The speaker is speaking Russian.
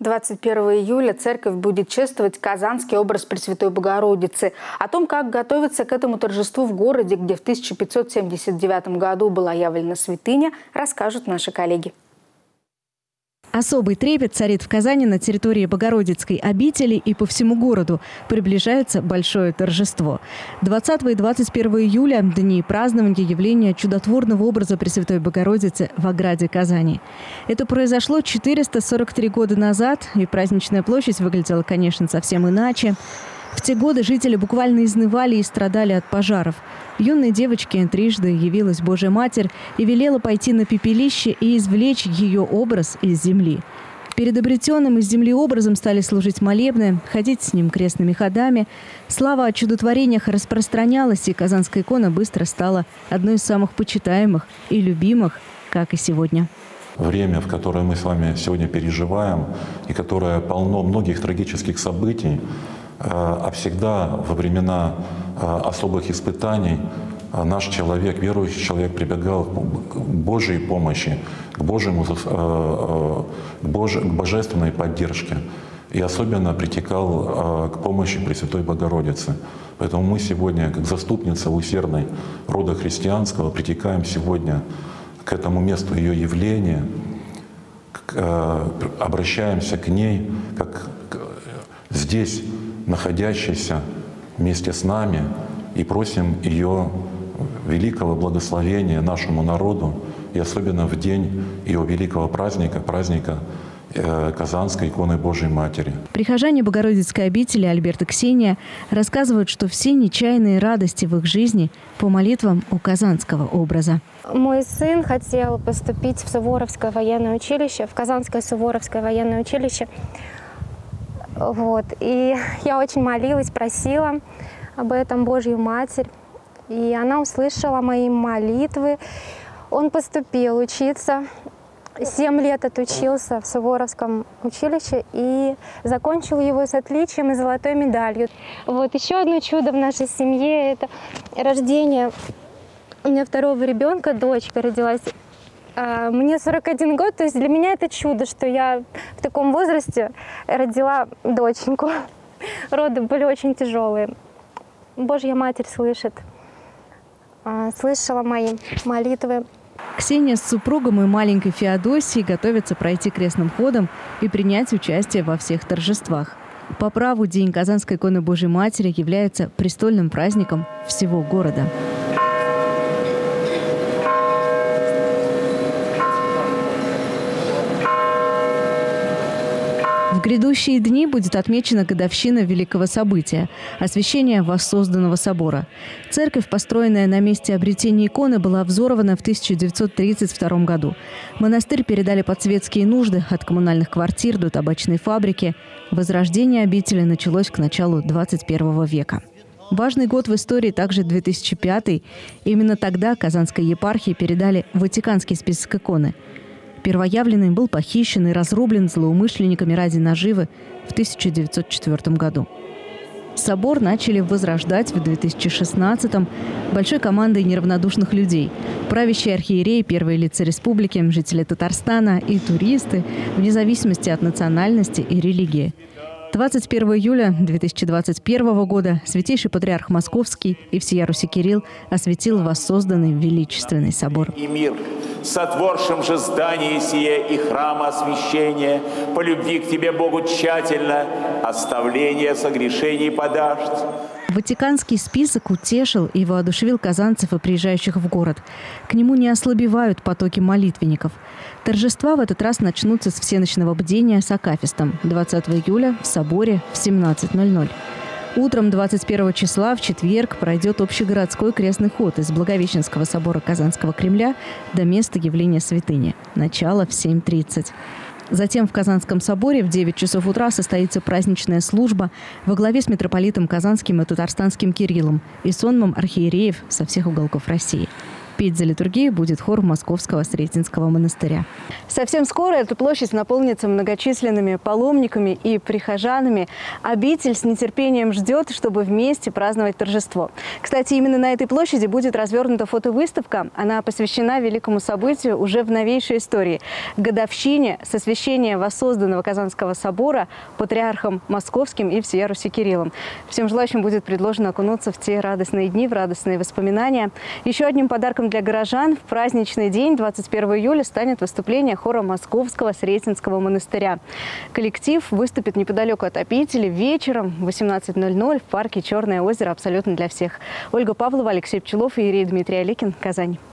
21 июля церковь будет чествовать казанский образ Пресвятой Богородицы. О том, как готовиться к этому торжеству в городе, где в 1579 году была явлена святыня, расскажут наши коллеги. Особый трепет царит в Казани на территории Богородицкой обители и по всему городу. Приближается большое торжество. 20 и 21 июля – дни празднования явления чудотворного образа Пресвятой Богородицы в ограде Казани. Это произошло 443 года назад, и праздничная площадь выглядела, конечно, совсем иначе. В те годы жители буквально изнывали и страдали от пожаров. Юной девочке трижды явилась Божья Матерь и велела пойти на пепелище и извлечь ее образ из земли. Перед обретенным из земли образом стали служить молебны, ходить с ним крестными ходами. Слава о чудотворениях распространялась, и казанская икона быстро стала одной из самых почитаемых и любимых, как и сегодня. Время, в которое мы с вами сегодня переживаем, и которое полно многих трагических событий, а всегда во времена э, особых испытаний э, наш человек, верующий человек, прибегал к Божьей помощи, к, Божьему, к, Боже, к божественной поддержке и особенно притекал к помощи Пресвятой Богородицы. Поэтому мы сегодня, как заступница усердной рода христианского, притекаем сегодня к этому месту ее явления, обращаемся к ней, как здесь находящейся вместе с нами, и просим ее великого благословения нашему народу, и особенно в день ее великого праздника, праздника э, Казанской иконы Божьей Матери. Прихожане Богородицкой обители Альберт и Ксения рассказывают, что все нечаянные радости в их жизни по молитвам у казанского образа. Мой сын хотел поступить в Суворовское военное училище, в Казанское Суворовское военное училище. Вот. И я очень молилась, просила об этом Божью Матерь. И она услышала мои молитвы. Он поступил учиться. Семь лет отучился в Суворовском училище и закончил его с отличием и золотой медалью. Вот еще одно чудо в нашей семье – это рождение у меня второго ребенка, дочка родилась мне 41 год, то есть для меня это чудо, что я в таком возрасте родила доченьку. Роды были очень тяжелые. Божья Матерь слышит, а, слышала мои молитвы. Ксения с супругом и маленькой Феодосией готовятся пройти крестным ходом и принять участие во всех торжествах. По праву День Казанской иконы Божьей Матери является престольным праздником всего города. Грядущие дни будет отмечена годовщина великого события – освящения воссозданного собора. Церковь, построенная на месте обретения иконы, была взорвана в 1932 году. Монастырь передали под светские нужды, от коммунальных квартир до табачной фабрики. Возрождение обители началось к началу 21 века. Важный год в истории также 2005. Именно тогда Казанской епархии передали Ватиканский список иконы – Первоявленный был похищен и разрублен злоумышленниками ради наживы в 1904 году. Собор начали возрождать в 2016-м большой командой неравнодушных людей. Правящие архиереи, первые лица республики, жители Татарстана и туристы, вне зависимости от национальности и религии. 21 июля 2021 года Святейший Патриарх Московский и всея Руси Кирилл осветил воссозданный величественный собор. И мир сотворшим же здание сие и храма освящения, по любви к Тебе, Богу, тщательно, оставление согрешений подашь. Ватиканский список утешил и воодушевил казанцев и приезжающих в город. К нему не ослабевают потоки молитвенников. Торжества в этот раз начнутся с всеночного бдения с Акафистом 20 июля в соборе в 17.00. Утром 21 числа в четверг пройдет общегородской крестный ход из Благовещенского собора Казанского Кремля до места явления святыни. Начало в 7.30. Затем в Казанском соборе в 9 часов утра состоится праздничная служба во главе с митрополитом Казанским и Татарстанским Кириллом и сонмом архиереев со всех уголков России. Петь за литургией будет хор Московского Сретенского монастыря. Совсем скоро эта площадь наполнится многочисленными паломниками и прихожанами. Обитель с нетерпением ждет, чтобы вместе праздновать торжество. Кстати, именно на этой площади будет развернута фотовыставка. Она посвящена великому событию уже в новейшей истории – годовщине с освящения воссозданного Казанского собора патриархом Московским и всея Руси Кириллом. Всем желающим будет предложено окунуться в те радостные дни, в радостные воспоминания. Еще одним подарком для горожан в праздничный день, 21 июля, станет выступление хора Московского Сретенского монастыря. Коллектив выступит неподалеку от обители вечером в 18.00 в парке «Черное озеро» абсолютно для всех. Ольга Павлова, Алексей Пчелов и Ирия Дмитрий Оликин. Казань.